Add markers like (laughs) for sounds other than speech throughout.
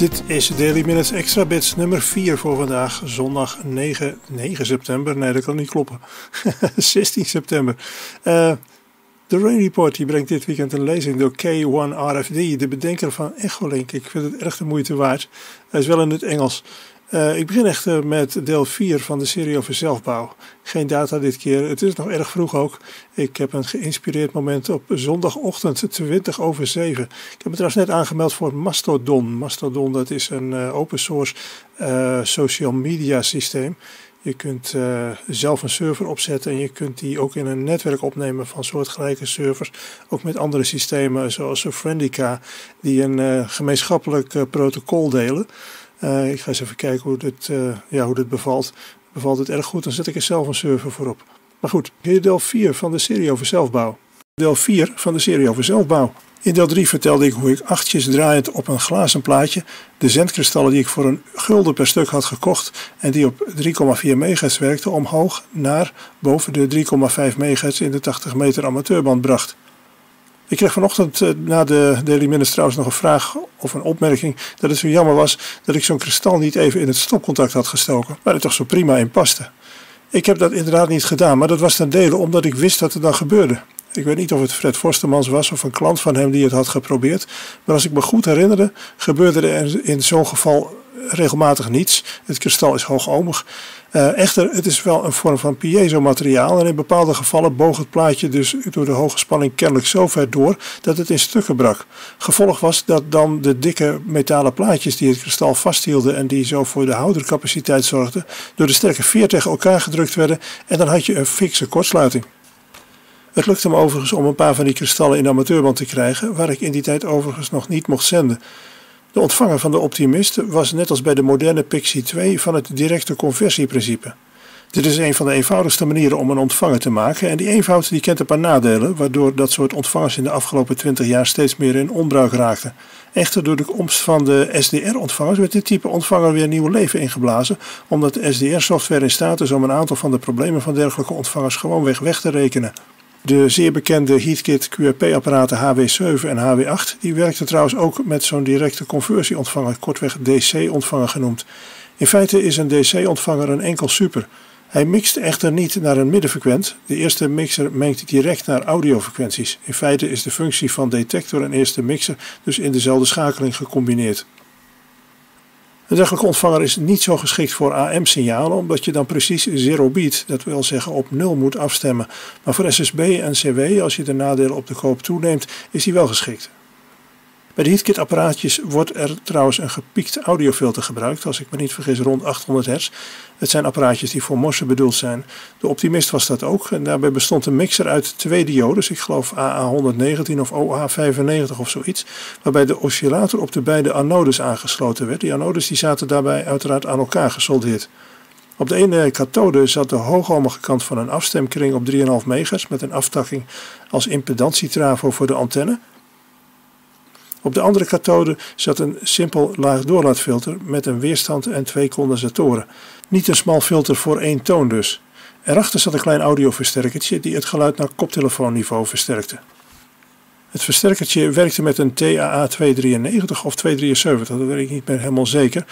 Dit is Daily Minutes Extra Bits nummer 4 voor vandaag, zondag 9, 9 september. Nee, dat kan niet kloppen. (laughs) 16 september. Uh, de Rain Report brengt dit weekend een lezing door K1RFD, de bedenker van Echolink. Ik vind het echt de moeite waard. Hij is wel in het Engels. Uh, ik begin echt met deel 4 van de serie over zelfbouw. Geen data dit keer, het is nog erg vroeg ook. Ik heb een geïnspireerd moment op zondagochtend 20 over 7. Ik heb me trouwens net aangemeld voor Mastodon. Mastodon dat is een uh, open source social media systeem. Je kunt zelf een server opzetten en je kunt die ook in een netwerk opnemen van soortgelijke servers. Ook met andere systemen zoals Friendica, die een gemeenschappelijk protocol delen. Uh, ik ga eens even kijken hoe dit, uh, ja, hoe dit bevalt. Bevalt het erg goed, dan zet ik er zelf een server voor op. Maar goed, deel 4 van de serie over zelfbouw. Deel 4 van de serie over zelfbouw. In deel 3 vertelde ik hoe ik achtjes draaiend op een glazen plaatje de zendkristallen die ik voor een gulden per stuk had gekocht en die op 3,4 MHz werkten omhoog naar boven de 3,5 MHz in de 80 meter amateurband bracht. Ik kreeg vanochtend uh, na de Daily Minutes trouwens nog een vraag of een opmerking dat het zo jammer was dat ik zo'n kristal niet even in het stopcontact had gestoken, waar het toch zo prima in paste. Ik heb dat inderdaad niet gedaan, maar dat was ten dele omdat ik wist dat het dan gebeurde. Ik weet niet of het Fred Forstemans was of een klant van hem die het had geprobeerd, maar als ik me goed herinnerde, gebeurde er in zo'n geval regelmatig niets. Het kristal is hoogohmig. Uh, echter, het is wel een vorm van piezo-materiaal en in bepaalde gevallen boog het plaatje dus door de hoge spanning kennelijk zo ver door dat het in stukken brak. Gevolg was dat dan de dikke metalen plaatjes die het kristal vasthielden en die zo voor de houdercapaciteit zorgden, door de sterke veer tegen elkaar gedrukt werden en dan had je een fikse kortsluiting. Het lukte me overigens om een paar van die kristallen in amateurband te krijgen, waar ik in die tijd overigens nog niet mocht zenden. De ontvanger van de Optimist was net als bij de moderne Pixie 2 van het directe conversieprincipe. Dit is een van de eenvoudigste manieren om een ontvanger te maken en die eenvoud die kent een paar nadelen, waardoor dat soort ontvangers in de afgelopen 20 jaar steeds meer in onbruik raakten. Echter door de komst van de SDR-ontvangers werd dit type ontvanger weer nieuw leven ingeblazen, omdat de SDR-software in staat is om een aantal van de problemen van dergelijke ontvangers gewoonweg weg te rekenen. De zeer bekende Heatkit QRP-apparaten HW7 en HW8 die werkten trouwens ook met zo'n directe conversieontvanger, kortweg DC-ontvanger genoemd. In feite is een DC-ontvanger een enkel super. Hij mixt echter niet naar een middenfrequent. De eerste mixer mengt direct naar audiofrequenties. In feite is de functie van detector en eerste mixer dus in dezelfde schakeling gecombineerd. Een dergelijke ontvanger is niet zo geschikt voor AM-signalen, omdat je dan precies 0 bit, dat wil zeggen op 0 moet afstemmen. Maar voor SSB en CW, als je de nadelen op de koop toeneemt, is die wel geschikt. Bij de Heatkit-apparaatjes wordt er trouwens een gepiekt audiofilter gebruikt, als ik me niet vergis rond 800 hertz. Het zijn apparaatjes die voor morsen bedoeld zijn. De Optimist was dat ook en daarbij bestond een mixer uit twee diodes, ik geloof AA119 of OA95 of zoiets, waarbij de oscillator op de beide anodes aangesloten werd. Die anodes die zaten daarbij uiteraard aan elkaar gesoldeerd. Op de ene kathode zat de hoogohmige kant van een afstemkring op 3,5 MHz met een aftakking als impedantietravo voor de antenne. Op de andere kathode zat een simpel laag doorlaatfilter met een weerstand en twee condensatoren. Niet een smal filter voor één toon dus. Erachter zat een klein audioversterkertje die het geluid naar koptelefoonniveau versterkte. Het versterkertje werkte met een TAA 293 of 273, dat weet ik niet meer helemaal zeker.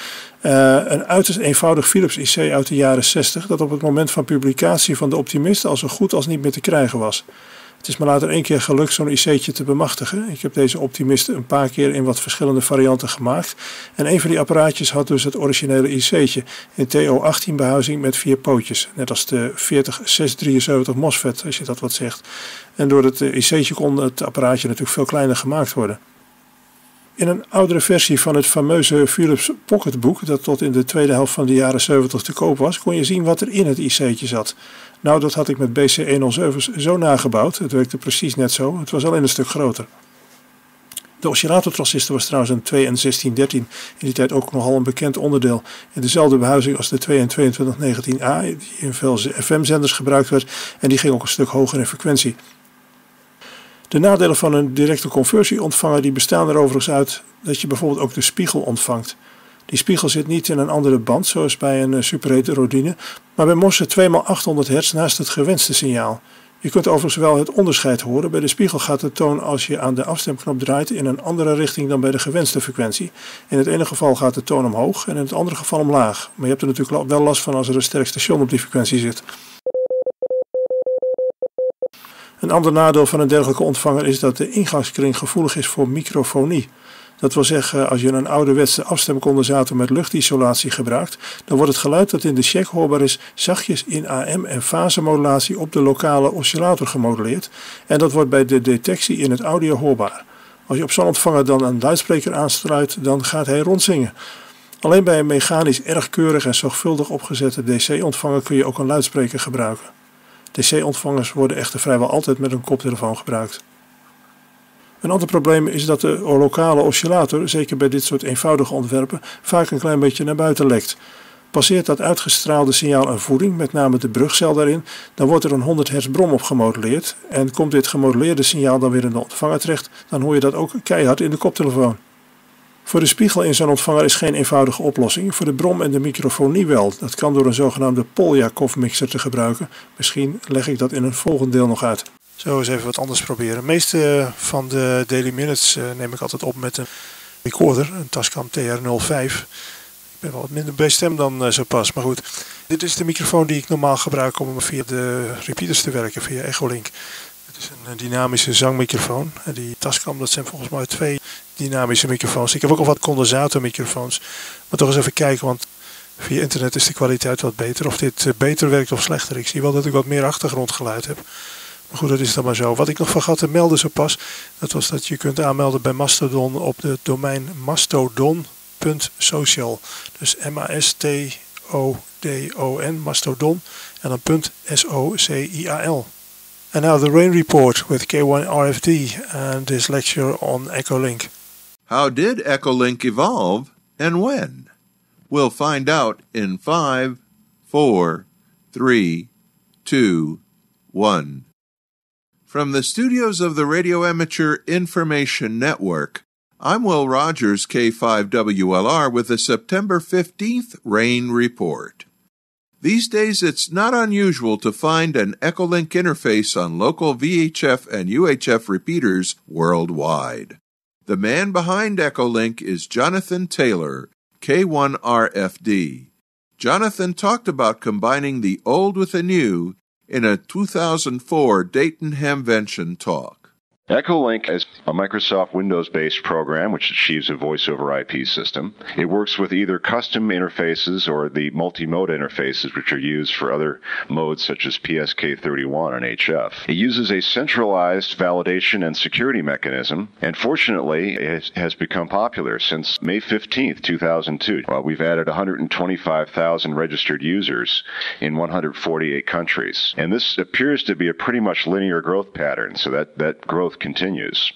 Uh, een uiterst eenvoudig Philips IC uit de jaren 60 dat op het moment van publicatie van de Optimist al zo goed als niet meer te krijgen was. Het is me later één keer gelukt zo'n IC'tje te bemachtigen. Ik heb deze Optimist een paar keer in wat verschillende varianten gemaakt. En een van die apparaatjes had dus het originele IC'tje in TO18 behuizing met vier pootjes. Net als de 40673 MOSFET, als je dat wat zegt. En door het IC'tje kon het apparaatje natuurlijk veel kleiner gemaakt worden. In een oudere versie van het fameuze Philips Pocketbook, dat tot in de tweede helft van de jaren 70 te koop was, kon je zien wat er in het IC'tje zat. Nou, dat had ik met BC107 zo nagebouwd. Het werkte precies net zo. Het was alleen een stuk groter. De oscillatortransistor was trouwens een 2 en 1613. In die tijd ook nogal een bekend onderdeel. In dezelfde behuizing als de 2 en 2219A, die in veel FM-zenders gebruikt werd. En die ging ook een stuk hoger in frequentie. De nadelen van een directe conversieontvanger die bestaan er overigens uit dat je bijvoorbeeld ook de spiegel ontvangt. Die spiegel zit niet in een andere band, zoals bij een eh, superheterodine, maar bij Mosse 2x800 hertz naast het gewenste signaal. Je kunt overigens wel het onderscheid horen. Bij de spiegel gaat de toon als je aan de afstemknop draait in een andere richting dan bij de gewenste frequentie. In het ene geval gaat de toon omhoog en in het andere geval omlaag. Maar je hebt er natuurlijk wel last van als er een sterk station op die frequentie zit. Een ander nadeel van een dergelijke ontvanger is dat de ingangskring gevoelig is voor microfonie. Dat wil zeggen, als je een ouderwetse afstemcondensator met luchtisolatie gebruikt, dan wordt het geluid dat in de check hoorbaar is zachtjes in AM- en fasemodulatie op de lokale oscillator gemodelleerd en dat wordt bij de detectie in het audio hoorbaar. Als je op zo'n ontvanger dan een luidspreker aansluit, dan gaat hij rondzingen. Alleen bij een mechanisch erg keurig en zorgvuldig opgezette DC-ontvanger kun je ook een luidspreker gebruiken. DC-ontvangers worden echter vrijwel altijd met een koptelefoon gebruikt. Een ander probleem is dat de lokale oscillator, zeker bij dit soort eenvoudige ontwerpen, vaak een klein beetje naar buiten lekt. Passeert dat uitgestraalde signaal een voeding, met name de brugcel daarin, dan wordt er een 100 hertz brom op gemodelleerd. En komt dit gemodelleerde signaal dan weer in de ontvanger terecht, dan hoor je dat ook keihard in de koptelefoon. Voor de spiegel in zo'n ontvanger is geen eenvoudige oplossing. Voor de brom en de microfonie wel. Dat kan door een zogenaamde Poljakov-mixer te gebruiken. Misschien leg ik dat in een volgend deel nog uit. Zo eens even wat anders proberen. De meeste van de Daily Minutes uh, neem ik altijd op met een recorder, een Tascam TR05. Ik ben wel wat minder bij stem dan uh, zo pas, maar goed. Dit is de microfoon die ik normaal gebruik om via de repeaters te werken, via Echolink. Het is een dynamische zangmicrofoon. En die Tascam, dat zijn volgens mij twee dynamische microfoons. Ik heb ook al wat condensatormicrofoons. Maar toch eens even kijken, want via internet is de kwaliteit wat beter. Of dit eh, beter werkt of slechter. Ik zie wel dat ik wat meer achtergrondgeluid heb. Goed, dat is dan maar zo. Wat ik nog vergat te melden zo pas, dat was dat je kunt aanmelden bij Mastodon op het domein mastodon.social. Dus M-A-S-T-O-D-O-N, Mastodon, en dan .s-o-c-i-a-l. And now the rain report with K1RFD and this lecture on Echolink. How did Echolink evolve and when? We'll find out in 5, 4, 3, 2, 1. From the studios of the Radio Amateur Information Network, I'm Will Rogers, K5WLR, with the September 15th Rain Report. These days, it's not unusual to find an Echolink interface on local VHF and UHF repeaters worldwide. The man behind Echolink is Jonathan Taylor, K1RFD. Jonathan talked about combining the old with the new in a 2004 Dayton Hamvention talk. Echolink is a Microsoft Windows based program which achieves a voice over IP system. It works with either custom interfaces or the multi mode interfaces which are used for other modes such as PSK31 and HF. It uses a centralized validation and security mechanism, and fortunately, it has become popular since May 15, 2002. Well, we've added 125,000 registered users in 148 countries. And this appears to be a pretty much linear growth pattern, so that, that growth continues.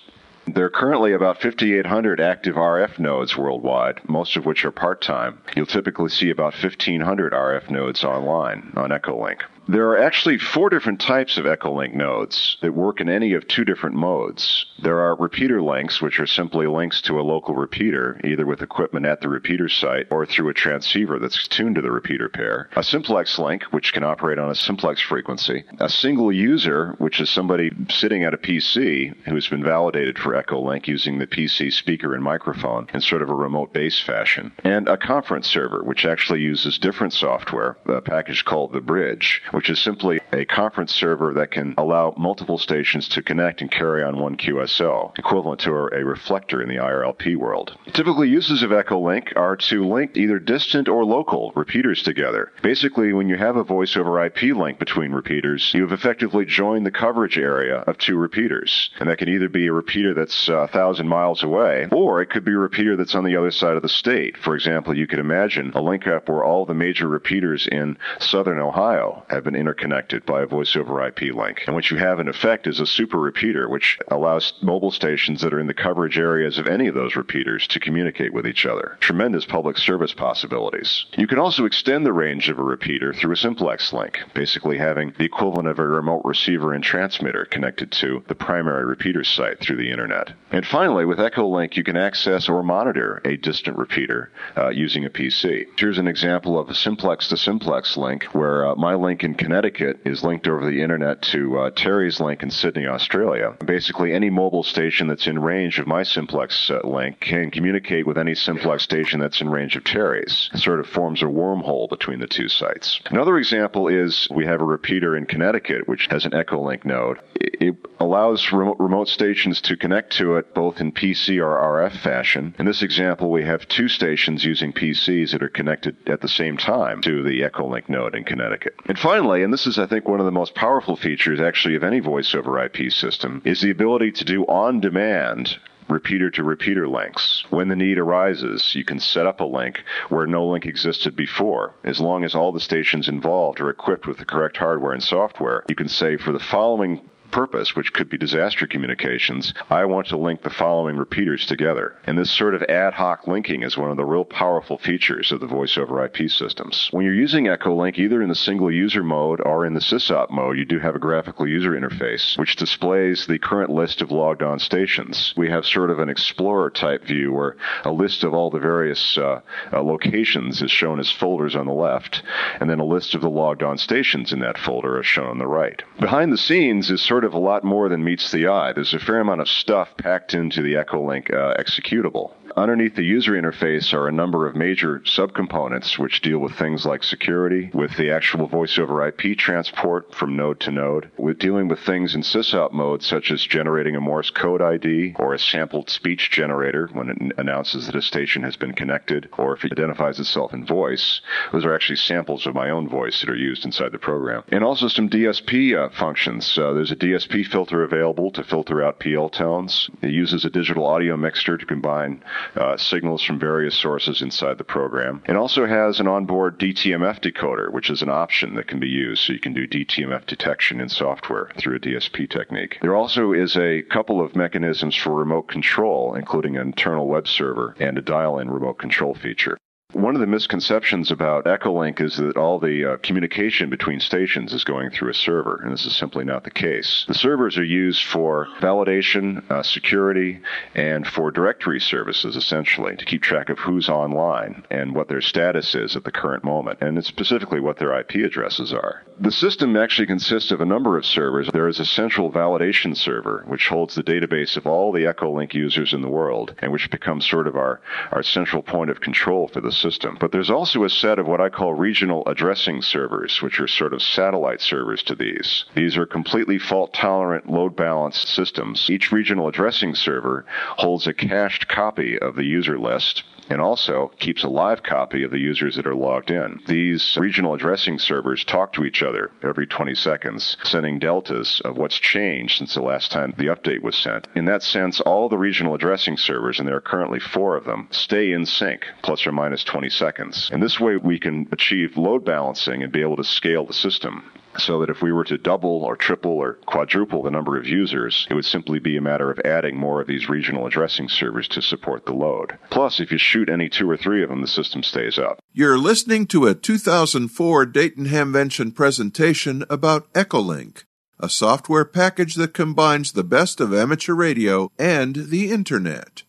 There are currently about 5,800 active RF nodes worldwide, most of which are part time. You'll typically see about 1,500 RF nodes online on Echolink. There are actually four different types of Echolink nodes that work in any of two different modes. There are repeater links, which are simply links to a local repeater, either with equipment at the repeater site or through a transceiver that's tuned to the repeater pair. A simplex link, which can operate on a simplex frequency. A single user, which is somebody sitting at a PC who's been validated for Echolink using the PC speaker and microphone in sort of a remote base fashion. And a conference server, which actually uses different software, a package called the Bridge, which is simply a conference server that can allow multiple stations to connect and carry on one QSO, equivalent to a reflector in the IRLP world. Typically, uses of Echolink are to link either distant or local repeaters together. Basically, when you have a voice over IP link between repeaters, you have effectively joined the coverage area of two repeaters. And that can either be a repeater that's uh, a thousand miles away, or it could be a repeater that's on the other side of the state. For example, you could imagine a link up where all the major repeaters in southern Ohio have have been interconnected by a voice over IP link. And what you have in effect is a super repeater, which allows mobile stations that are in the coverage areas of any of those repeaters to communicate with each other. Tremendous public service possibilities. You can also extend the range of a repeater through a simplex link, basically having the equivalent of a remote receiver and transmitter connected to the primary repeater site through the internet. And finally, with Echolink, you can access or monitor a distant repeater uh, using a PC. Here's an example of a simplex to simplex link where uh, my link in in Connecticut is linked over the internet to uh, Terry's link in Sydney, Australia. Basically, any mobile station that's in range of my simplex uh, link can communicate with any simplex station that's in range of Terry's. It sort of forms a wormhole between the two sites. Another example is we have a repeater in Connecticut which has an Echolink node. It allows remote, remote stations to connect to it both in PC or RF fashion. In this example, we have two stations using PCs that are connected at the same time to the Echolink node in Connecticut. And finally, and this is, I think, one of the most powerful features actually of any voice over IP system, is the ability to do on demand repeater to repeater links. When the need arises, you can set up a link where no link existed before. As long as all the stations involved are equipped with the correct hardware and software, you can say for the following purpose, which could be disaster communications, I want to link the following repeaters together. And this sort of ad hoc linking is one of the real powerful features of the voice over IP systems. When you're using Echolink, either in the single user mode or in the sysop mode, you do have a graphical user interface, which displays the current list of logged on stations. We have sort of an explorer type view where a list of all the various uh, uh, locations is shown as folders on the left, and then a list of the logged on stations in that folder is shown on the right. Behind the scenes is sort sort of a lot more than meets the eye. There's a fair amount of stuff packed into the Echolink uh, executable. Underneath the user interface are a number of major subcomponents which deal with things like security, with the actual voice over IP transport from node to node, with dealing with things in sysop mode such as generating a Morse code ID or a sampled speech generator when it announces that a station has been connected, or if it identifies itself in voice. Those are actually samples of my own voice that are used inside the program. And also some DSP uh, functions. Uh, there's a DSP filter available to filter out PL tones. It uses a digital audio mixer to combine uh, signals from various sources inside the program. It also has an onboard DTMF decoder, which is an option that can be used so you can do DTMF detection in software through a DSP technique. There also is a couple of mechanisms for remote control, including an internal web server and a dial in remote control feature. One of the misconceptions about Echolink is that all the uh, communication between stations is going through a server, and this is simply not the case. The servers are used for validation, uh, security, and for directory services, essentially, to keep track of who's online and what their status is at the current moment, and specifically what their IP addresses are. The system actually consists of a number of servers. There is a central validation server, which holds the database of all the Echolink users in the world, and which becomes sort of our, our central point of control for the system. But there's also a set of what I call regional addressing servers, which are sort of satellite servers to these. These are completely fault tolerant, load balanced systems. Each regional addressing server holds a cached copy of the user list and also keeps a live copy of the users that are logged in. These regional addressing servers talk to each other every 20 seconds, sending deltas of what's changed since the last time the update was sent. In that sense, all the regional addressing servers, and there are currently four of them, stay in sync, plus or minus 20 seconds. And this way we can achieve load balancing and be able to scale the system so that if we were to double or triple or quadruple the number of users, it would simply be a matter of adding more of these regional addressing servers to support the load. Plus, if you shoot any two or three of them, the system stays up. You're listening to a 2004 Dayton Hamvention presentation about Echolink, a software package that combines the best of amateur radio and the Internet.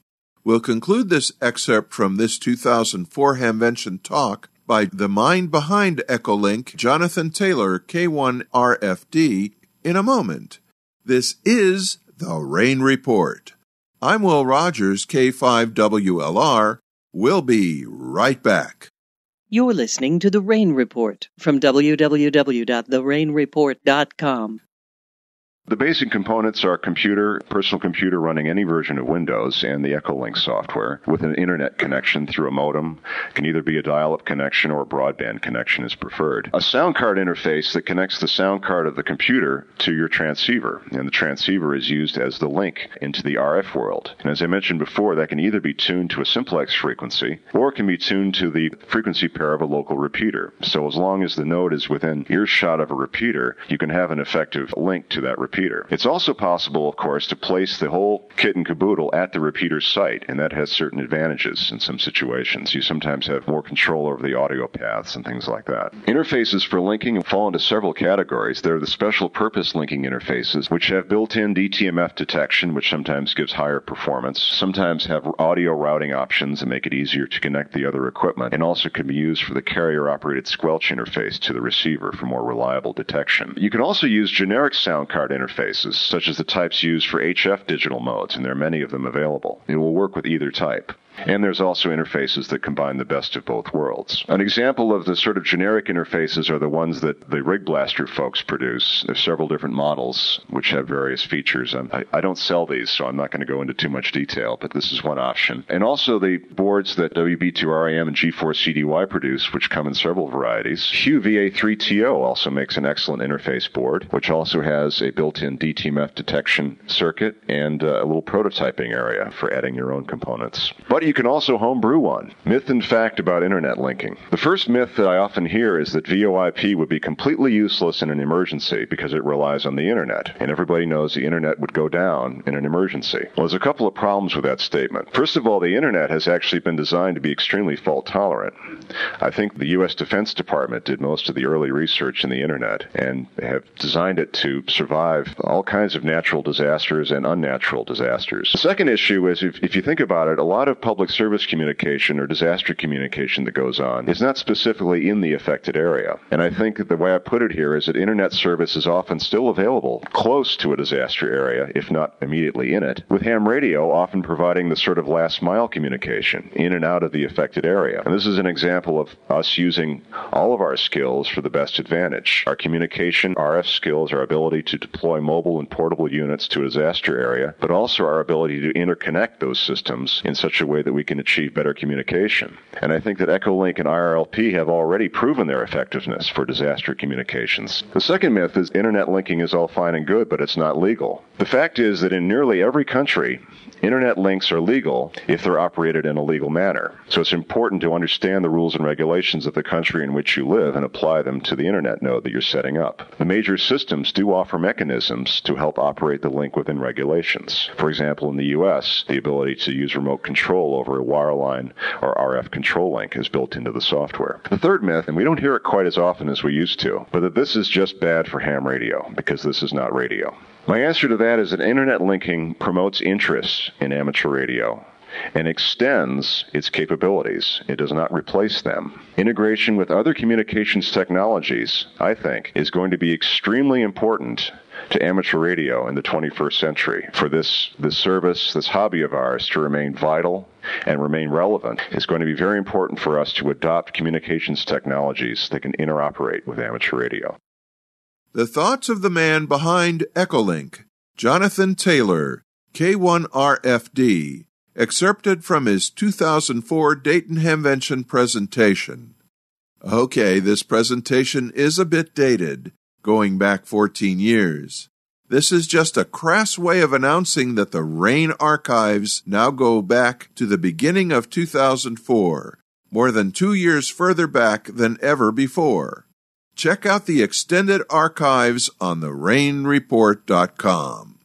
We'll conclude this excerpt from this 2004 Hamvention talk by the mind behind Echolink, Jonathan Taylor, K1RFD, in a moment. This is the Rain Report. I'm Will Rogers, K5WLR. We'll be right back. You're listening to the Rain Report from www.therainreport.com. The basic components are a computer, personal computer running any version of Windows and the Echolink software with an internet connection through a modem. It can either be a dial-up connection or a broadband connection is preferred. A sound card interface that connects the sound card of the computer to your transceiver. And the transceiver is used as the link into the RF world. And as I mentioned before, that can either be tuned to a simplex frequency or it can be tuned to the frequency pair of a local repeater. So as long as the node is within earshot of a repeater, you can have an effective link to that repeater repeater. It's also possible, of course, to place the whole kit and caboodle at the repeater's site, and that has certain advantages in some situations. You sometimes have more control over the audio paths and things like that. Interfaces for linking fall into several categories. There are the special purpose linking interfaces, which have built in DTMF detection, which sometimes gives higher performance, sometimes have audio routing options and make it easier to connect the other equipment, and also can be used for the carrier operated squelch interface to the receiver for more reliable detection. You can also use generic sound card interfaces, such as the types used for HF digital modes, and there are many of them available. It will work with either type. And there's also interfaces that combine the best of both worlds. An example of the sort of generic interfaces are the ones that the Rig Blaster folks produce. There's several different models which have various features. I, I don't sell these, so I'm not going to go into too much detail, but this is one option. And also the boards that WB2RAM and G4 CDY produce, which come in several varieties. Hue VA3TO also makes an excellent interface board, which also has a built-in DTMF detection circuit and uh, a little prototyping area for adding your own components. But you can also homebrew one. Myth and fact about internet linking. The first myth that I often hear is that VoIP would be completely useless in an emergency because it relies on the internet, and everybody knows the internet would go down in an emergency. Well, there's a couple of problems with that statement. First of all, the internet has actually been designed to be extremely fault tolerant. I think the U.S. Defense Department did most of the early research in the internet and have designed it to survive all kinds of natural disasters and unnatural disasters. The second issue is if, if you think about it, a lot of public service communication or disaster communication that goes on is not specifically in the affected area. And I think the way I put it here is that internet service is often still available close to a disaster area, if not immediately in it, with ham radio often providing the sort of last mile communication in and out of the affected area. And this is an example of us using all of our skills for the best advantage. Our communication, RF skills, our ability to deploy mobile and portable units to a disaster area, but also our ability to interconnect those systems in such a way that we can achieve better communication. And I think that Echolink and IRLP have already proven their effectiveness for disaster communications. The second myth is internet linking is all fine and good, but it's not legal. The fact is that in nearly every country, Internet links are legal if they're operated in a legal manner. So it's important to understand the rules and regulations of the country in which you live and apply them to the Internet node that you're setting up. The major systems do offer mechanisms to help operate the link within regulations. For example, in the U.S., the ability to use remote control over a wireline or RF control link is built into the software. The third myth, and we don't hear it quite as often as we used to, but that this is just bad for ham radio because this is not radio. My answer to that is that internet linking promotes interest in amateur radio and extends its capabilities. It does not replace them. Integration with other communications technologies, I think, is going to be extremely important to amateur radio in the 21st century. For this, this service, this hobby of ours to remain vital and remain relevant, it's going to be very important for us to adopt communications technologies that can interoperate with amateur radio. The thoughts of the man behind Echolink, Jonathan Taylor, K1RFD, excerpted from his 2004 Dayton Hamvention presentation. Okay, this presentation is a bit dated, going back 14 years. This is just a crass way of announcing that the RAIN archives now go back to the beginning of 2004, more than two years further back than ever before. Check out the extended archives on the rainreport.com.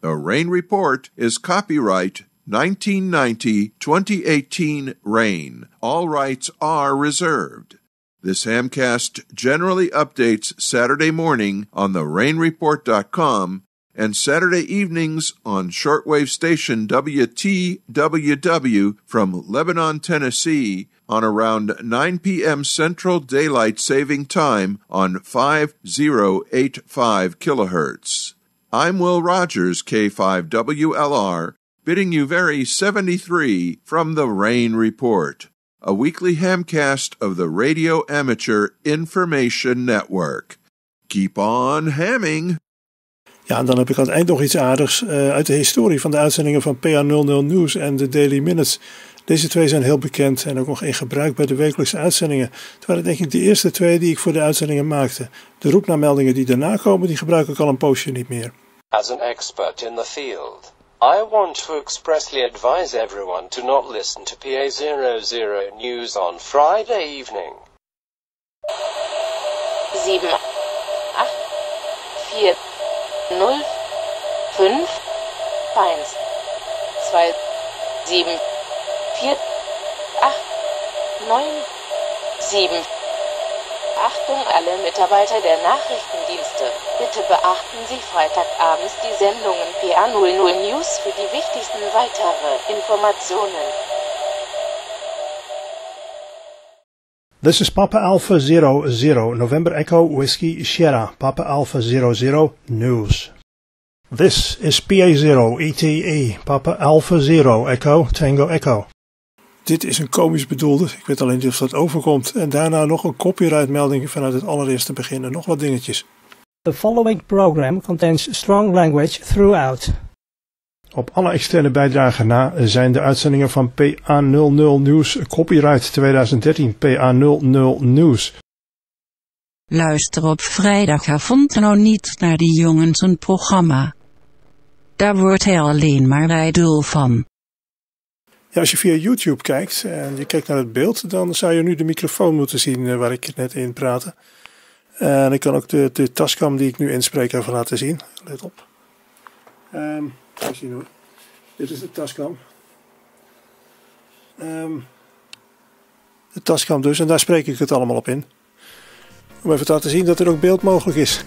The Rain Report is copyright 1990 2018 Rain. All rights are reserved. This Hamcast generally updates Saturday morning on the rainreport.com and Saturday evenings on shortwave station WTWW from Lebanon, Tennessee on around 9 p.m. Central Daylight Saving Time on 5085 kilohertz. I'm Will Rogers, K5WLR, bidding you very 73 from the Rain Report, a weekly hamcast of the Radio Amateur Information Network. Keep on hamming! Ja, en dan heb ik aan het eind nog iets aardigs uh, uit de historie van de uitzendingen van PA00 News en de Daily Minutes. Deze twee zijn heel bekend en ook nog in gebruik bij de wekelijkse uitzendingen. Het waren denk ik de eerste twee die ik voor de uitzendingen maakte. De roepnameldingen die daarna komen, die gebruik ik al een poosje niet meer. As an expert in the field, I want to expressly advise everyone to not listen to PA00 news on Friday evening. 7, 8, 4, 0, 5, 1, 2, 7, 4, 8, 9, 7. Achtung alle Mitarbeiter der Nachrichtendienste. Bitte beachten Sie Freitagabends die Sendungen PA00 News für die wichtigsten weitere Informationen. This is Papa Alpha Zero Zero, November Echo Whiskey Sierra, Papa Alpha Zero Zero News. This is PA Zero ETE, Papa Alpha Zero Echo Tango Echo. Dit is een komisch bedoelde, ik weet alleen niet of dat overkomt. En daarna nog een copyrightmelding vanuit het allereerste begin en nog wat dingetjes. The following program contains strong language throughout. Op alle externe bijdragen na zijn de uitzendingen van PA00 Nieuws Copyright 2013 PA00 Nieuws. Luister op vrijdagavond nou niet naar die jongens een programma. Daar wordt hij alleen maar ijdel van. Ja, als je via YouTube kijkt en je kijkt naar het beeld, dan zou je nu de microfoon moeten zien eh, waar ik net in praatte. En ik kan ook de, de tascam die ik nu inspreek even laten zien. Let op. Hoor. Dit is de tascam. Um, de tascam dus, en daar spreek ik het allemaal op in. Om even te laten zien dat er ook beeld mogelijk is.